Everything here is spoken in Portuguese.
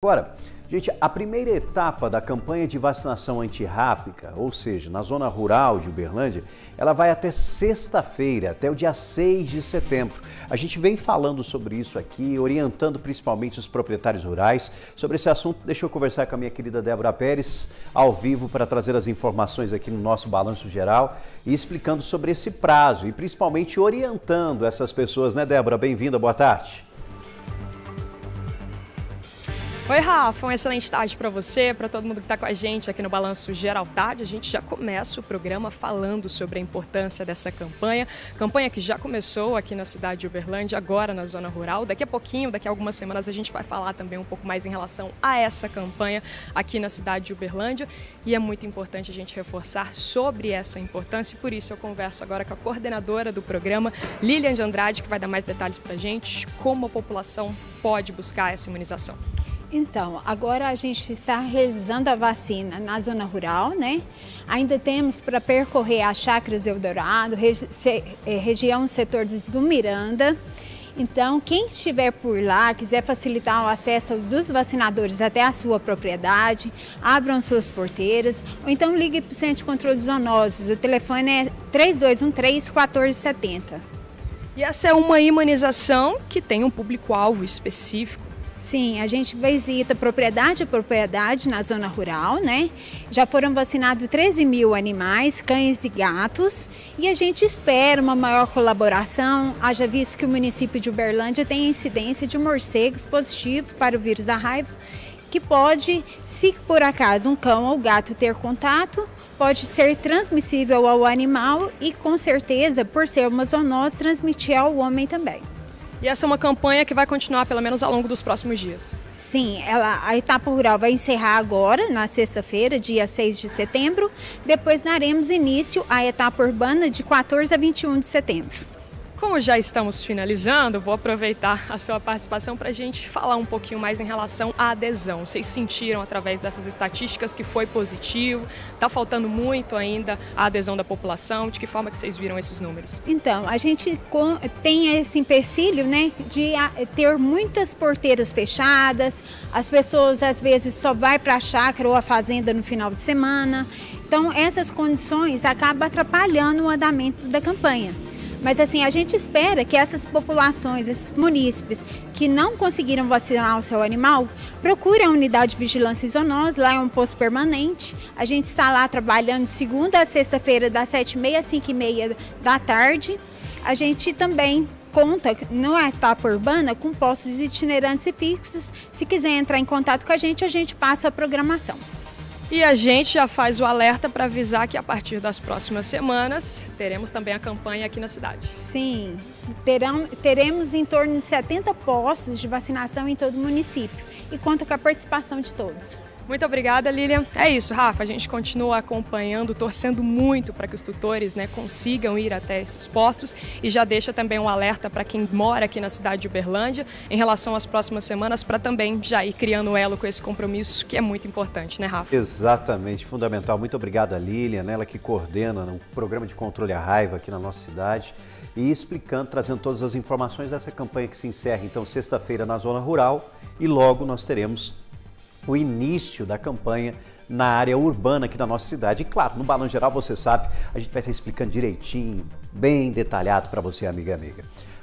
Agora, gente, a primeira etapa da campanha de vacinação antirrábica, ou seja, na zona rural de Uberlândia, ela vai até sexta-feira, até o dia 6 de setembro. A gente vem falando sobre isso aqui, orientando principalmente os proprietários rurais sobre esse assunto. Deixa eu conversar com a minha querida Débora Pérez, ao vivo, para trazer as informações aqui no nosso balanço geral e explicando sobre esse prazo e principalmente orientando essas pessoas, né, Débora? Bem-vinda, boa tarde. Oi, Rafa, uma excelente tarde para você, para todo mundo que está com a gente aqui no Balanço Geral Tarde. A gente já começa o programa falando sobre a importância dessa campanha. Campanha que já começou aqui na cidade de Uberlândia, agora na zona rural. Daqui a pouquinho, daqui a algumas semanas, a gente vai falar também um pouco mais em relação a essa campanha aqui na cidade de Uberlândia. E é muito importante a gente reforçar sobre essa importância e por isso eu converso agora com a coordenadora do programa, Lilian de Andrade, que vai dar mais detalhes para a gente, como a população pode buscar essa imunização. Então, agora a gente está realizando a vacina na zona rural, né? Ainda temos para percorrer as Chacras Eldorado, regi eh, região setor do Miranda. Então, quem estiver por lá, quiser facilitar o acesso dos vacinadores até a sua propriedade, abram suas porteiras ou então ligue para o Centro de Controle de Zoonoses. O telefone é 3213-1470. E essa é uma imunização que tem um público-alvo específico Sim, a gente visita propriedade a propriedade na zona rural, né? Já foram vacinados 13 mil animais, cães e gatos, e a gente espera uma maior colaboração, haja visto que o município de Uberlândia tem incidência de morcegos positivos para o vírus da raiva, que pode, se por acaso um cão ou gato ter contato, pode ser transmissível ao animal e com certeza, por ser uma zoonose, transmitir ao homem também. E essa é uma campanha que vai continuar pelo menos ao longo dos próximos dias. Sim, ela, a etapa rural vai encerrar agora, na sexta-feira, dia 6 de setembro. Depois daremos início à etapa urbana de 14 a 21 de setembro. Como já estamos finalizando, vou aproveitar a sua participação para a gente falar um pouquinho mais em relação à adesão. Vocês sentiram através dessas estatísticas que foi positivo? Está faltando muito ainda a adesão da população? De que forma que vocês viram esses números? Então, a gente tem esse empecilho né, de ter muitas porteiras fechadas, as pessoas às vezes só vai para a chácara ou a fazenda no final de semana. Então, essas condições acabam atrapalhando o andamento da campanha. Mas assim, a gente espera que essas populações, esses munícipes que não conseguiram vacinar o seu animal, procurem a unidade de vigilância zoonose, lá é um posto permanente. A gente está lá trabalhando segunda a sexta-feira, das 7h30 às 5h30 da tarde. A gente também conta na etapa urbana com postos itinerantes e fixos. Se quiser entrar em contato com a gente, a gente passa a programação. E a gente já faz o alerta para avisar que a partir das próximas semanas teremos também a campanha aqui na cidade. Sim, terão, teremos em torno de 70 postos de vacinação em todo o município e conta com a participação de todos. Muito obrigada, Lilian. É isso, Rafa. A gente continua acompanhando, torcendo muito para que os tutores né, consigam ir até esses postos e já deixa também um alerta para quem mora aqui na cidade de Uberlândia em relação às próximas semanas para também já ir criando elo com esse compromisso que é muito importante, né, Rafa? Exatamente, fundamental. Muito obrigado a Lilian, ela que coordena o programa de controle à raiva aqui na nossa cidade e explicando, trazendo todas as informações dessa campanha que se encerra então sexta-feira na zona rural e logo nós teremos o início da campanha na área urbana aqui da nossa cidade. E claro, no Balão Geral, você sabe, a gente vai estar explicando direitinho, bem detalhado para você, amiga amiga.